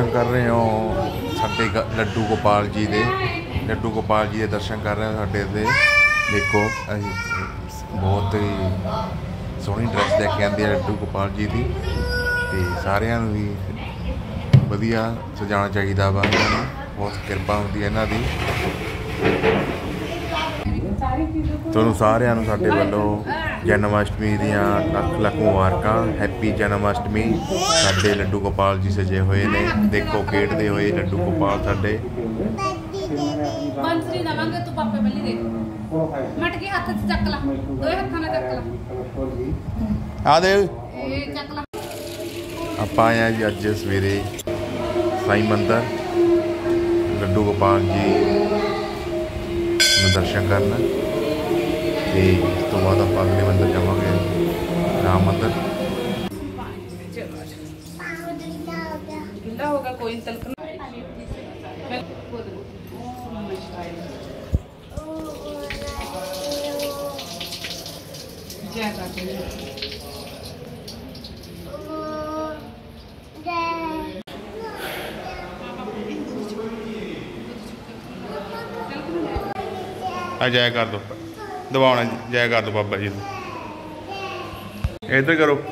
ਦਰਸ਼ਨ ਕਰ ਰਹੇ ਹੋ ਸਾਡੇ ਲੱਡੂ ਗੋਪਾਲ ਜੀ ਦੇ। ਲੱਡੂ ਗੋਪਾਲ ਜੀ ਦੇ ਦਰਸ਼ਨ ਕਰ ਰਹੇ ਹੋ ਸਾਡੇ ਦੇ ਦੇਖੋ, ਅਸੀਂ ਬਹੁਤ ਹੀ ਸੋਹਣੀ ਡਰੈਸ ਲੈ ਕੇ ਆਂਦੀ ਆ ਲੱਡੂ ਗੋਪਾਲ ਜੀ ਦੀ। ਤੇ ਸਾਰਿਆਂ ਨੂੰ ਵੀ ਵਧੀਆ ਸਜਾਉਣਾ ਚਾਹੀਦਾ ਵਾ। ਇਹਨਾਂ ਨੂੰ ਬਹੁਤ ਕਿਰਪਾ ਹੁੰਦੀ ਹੈ ਇਹਨਾਂ ਦੀ। ਤੁਹਾਨੂੰ ਸਾਰਿਆਂ ਨੂੰ ਸਾਡੇ ਵੱਲੋਂ ਜਨਮ ਅਸ਼ਟਮੀ ਦੀਆਂ ਲੱਖ ਲੱਖ ਮੁਬਾਰਕਾਂ ਹੈਪੀ ਜਨਮ ਅਸ਼ਟਮੀ ਸਾਡੇ ਲੱਡੂ ਗੋਪਾਲ ਜੀ ਸਜੇ ਹੋਏ ਨੇ। ਦੇਖੋ ਖੇਡਦੇ ਹੋਏ ਲੱਡੂ ਗੋਪਾਲ ਸਾਡੇ। ਬੰਸਰੀ ਦਵਾਂਗੇ ਤੂੰ ਪਾਪੇ ਵੱਲੀ ਦੇ ਮਟ ਕੇ ਹੱਥ 'ਚ ਚੱਕ ਲਾ। ਦੋਏ ਹੱਥਾਂ ਨਾਲ ਚੱਕ ਲਾ। ਆ ਦੇ। ਇਹ ਚੱਕ ਲਾ। ਆਪਾਂ ਆਏ ਹਾਂ ਜੀ ਅੱਜ ਸਵੇਰੇ ਸਾਈ ਮੰਦਰ। ਲੱਡੂ ਗੋਪਾਲ ਜੀ ਨੂੰ ਦਰਸ਼ਨ ਕਰਨ। हे तो बहुत आप अगले मंदिर जाओगे। राम मंदिर। होगा आ जाया कर दो। ਦਬਾਉਣਾ ਜੈ ਕਰ ਦੋ ਬਾਬਾ ਜੀ ਨੂੰ। ਇੱਧਰ ਕਰੋ।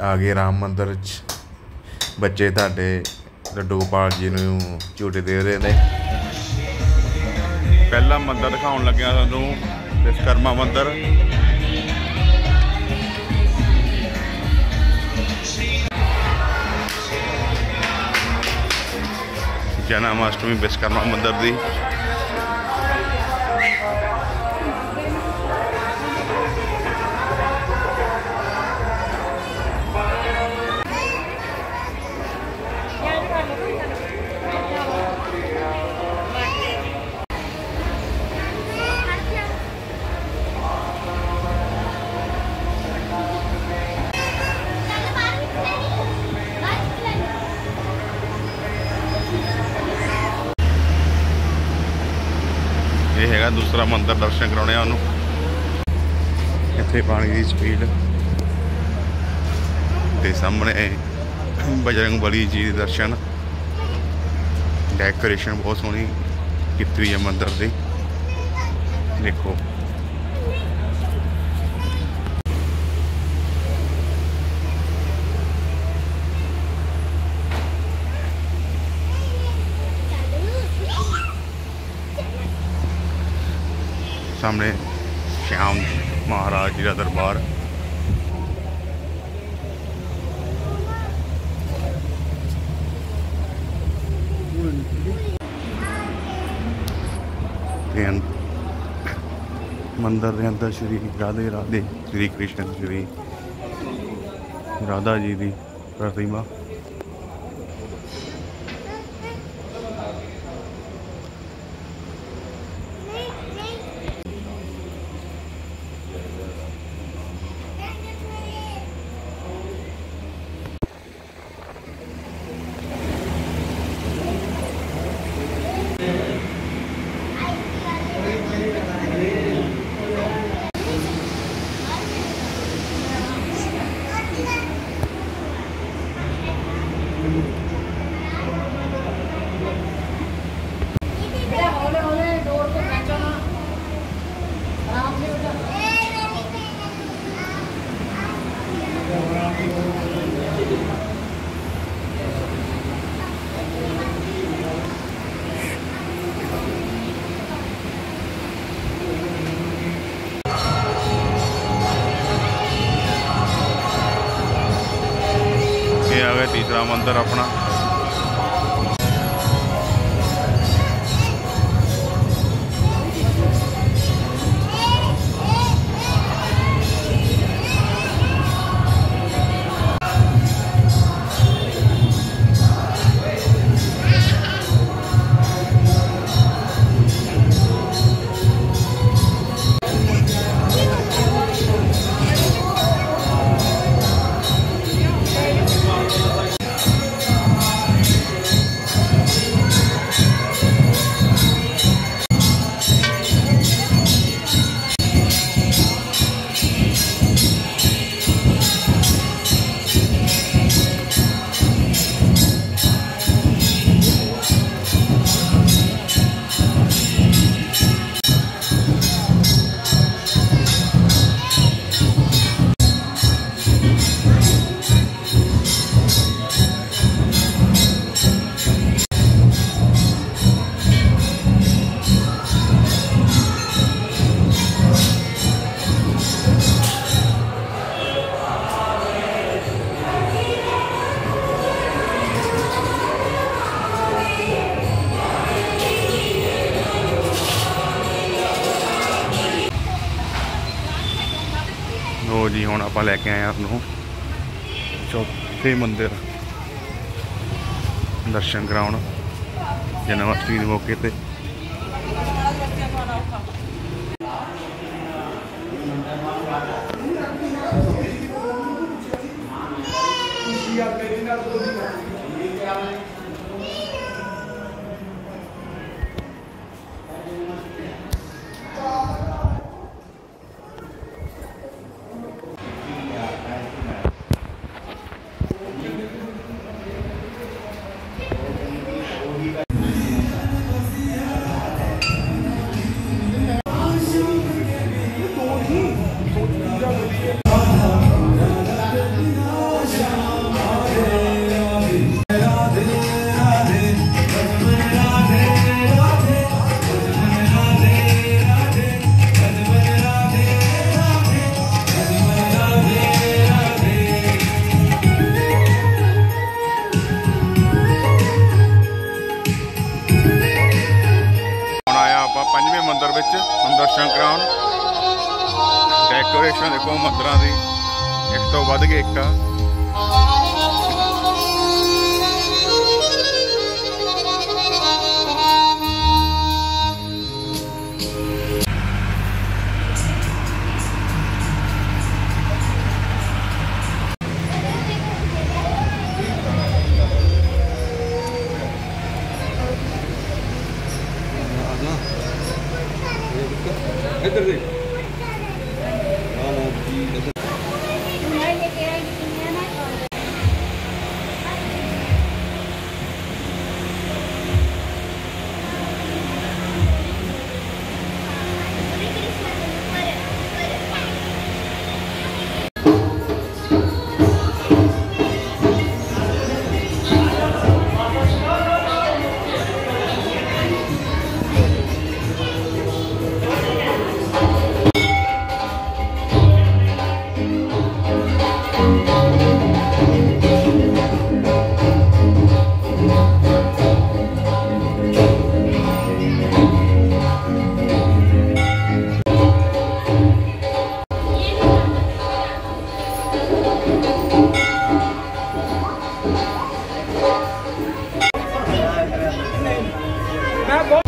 ਆ ਗਏ ਰਾਮ ਮੰਦਰ ਚ। ਬੱਚੇ ਤੁਹਾਡੇ ਲੱਡੂ ਗੋਪਾਲ ਜੀ ਨੂੰ ਝੂਟੇ ਦੇ ਰਹੇ ਨੇ। ਪਹਿਲਾ ਮੰਦਰ ਦਿਖਾਉਣ ਲੱਗਿਆ ਤੁਹਾਨੂੰ ਵਿਸ਼ਕਰਮਾ ਮੰਦਰ। ਜਨਮ ਅਸ਼ਟਮੀ ਵਿਸ਼ਕਰਮਾ ਮੰਦਰ ਦੀ। ਇਹ ਹੈਗਾ, ਦੂਸਰਾ ਮੰਦਰ ਦਰਸ਼ਨ ਕਰਾਉਣੇ ਆ ਉਹਨੂੰ। ਇੱਥੇ ਪਾਣੀ ਦੀ ਸਪੀਡ ਤੇ ਸਾਹਮਣੇ ਬਜਰੰਗ ਬਲੀ ਜੀ ਦੇ ਦਰਸ਼ਨ। ਡੈਕੋਰੇਸ਼ਨ ਬਹੁਤ ਸੋਹਣੀ ਕੀਤੀ ਹੋਈ ਹੈ ਮੰਦਰ ਦੀ। ਦੇਖੋ। सामने श्याम महाराज जी का दरबार। मंदिर के अंदर श्री राधे राधे, श्री कृष्ण श्री राधा जी की प्रतिमा। ਲੋ ਜੀ, ਹੁਣ ਆਪਾਂ ਲੈ ਕੇ ਆਏ ਆ ਨੂੰ ਚੌਥੇ ਮੰਦਿਰ ਦਰਸ਼ਨ ਕਰਾਉਣ ਜਨਮ ਅਸ਼ਟਮੀ ਦੇ ਮੌਕੇ ਤੇ। pública. ਡੈਕੋਰੇਸ਼ਨ ਦੇਖੋ ਮੰਦਰਾਂ ਦੀ। ਇੱਕ ਤੋਂ ਵੱਧ ਕੇ ਇੱਕ। ਆ Não é bom.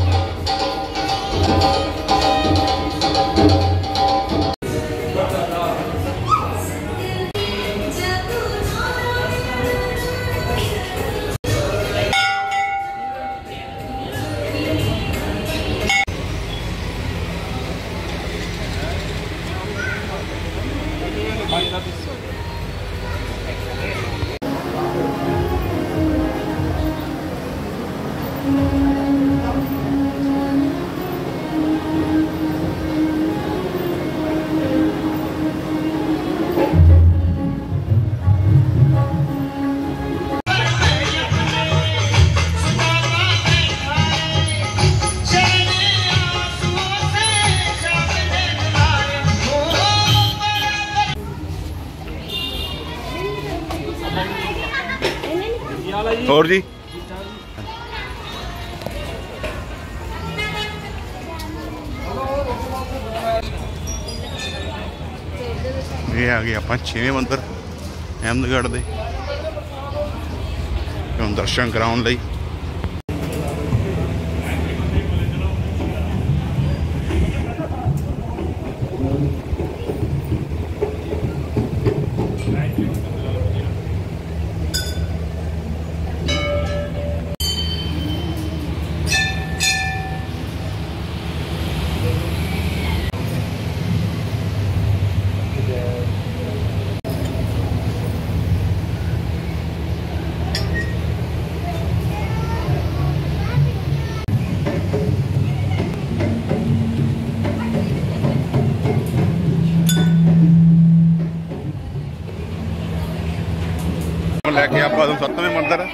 ਛੇਵੇਂ ਮੰਦਰ ਅਹਿਮਦਗੜ੍ਹ ਦੇ। ਹੁਣ ਦਰਸ਼ਨ ਕਰਾਉਣ ਲਈ ఆజ్ఞాపాదం జ్ఞాపకం సొంతమేమంటారా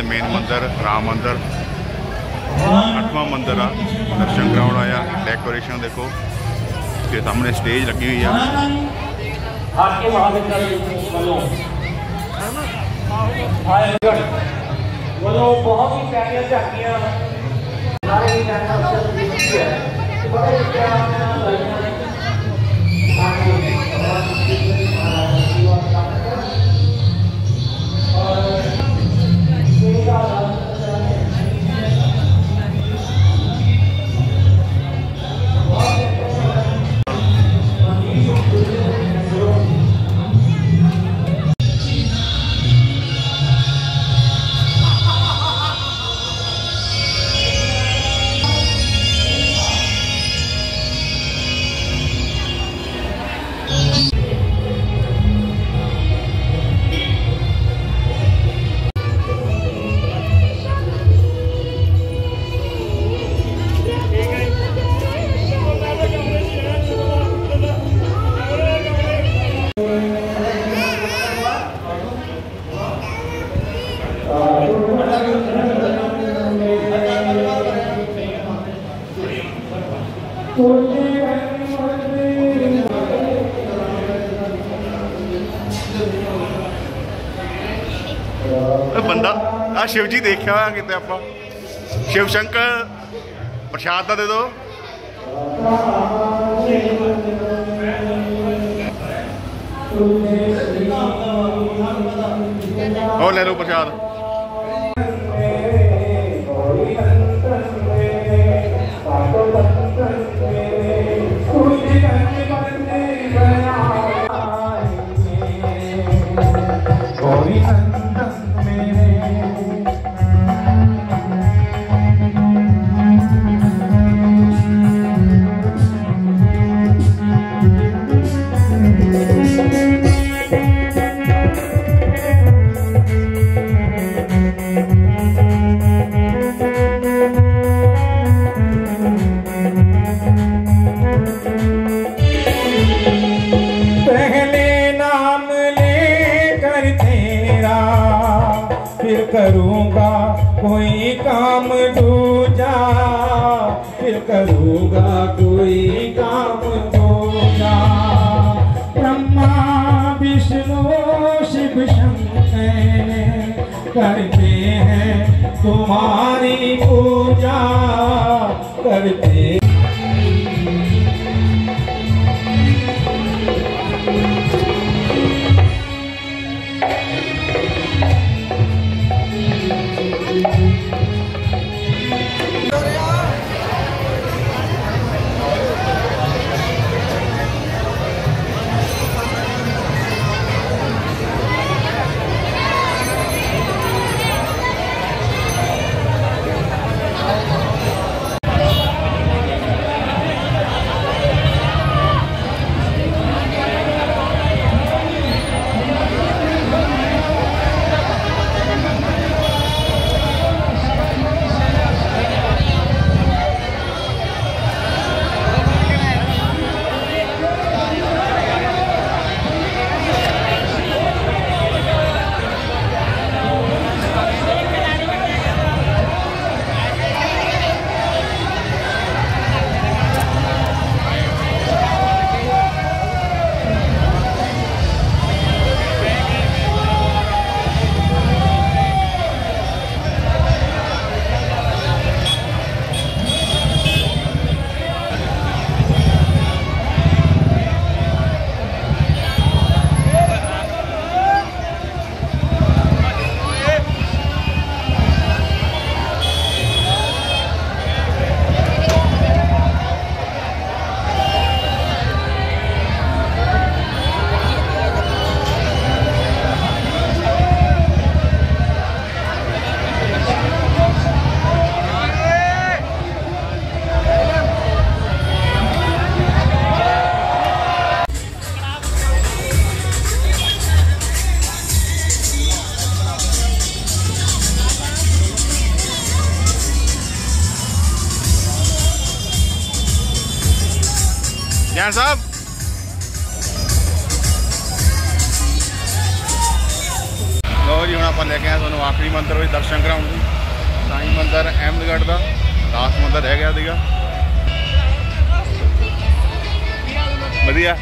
ಅದು ಮೇನ್ ಮಂದಿರ राम मंदिर आठवा मंदिर आ दर्शन ग्राउंड आया डेकोरेशन देखो इसके सामने स्टेज लगी हुई है। बहुत ही ਸ਼ਿਵ ਜੀ ਦੇਖਿਆ ਹੋਇਆ ਕਿਤੇ ਆਪਾਂ। ਸ਼ਿਵ ਸ਼ੰਕਰ, ਪ੍ਰਸ਼ਾਦ ਦਾ ਦੇ। ਦਿਓ ਉਹ ਲੈ ਲਓ ਪ੍ਰਸ਼ਾਦ। करूँगा, कोई काम दूजा फिर करूँगा, कोई काम दूजा ब्रह्मा, विष्णु, शिव, शंकर करते हैं तुम्हारी पूजा। करते ਮੰਦਰ ਅਹਿਮਦਗੜ੍ਹ ਦਾ ਲਾਸਟ ਮੰਦਰ ਰਹਿ ਗਿਆ ਸੀਗਾ। ਵਧੀਆ।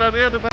Está dentro,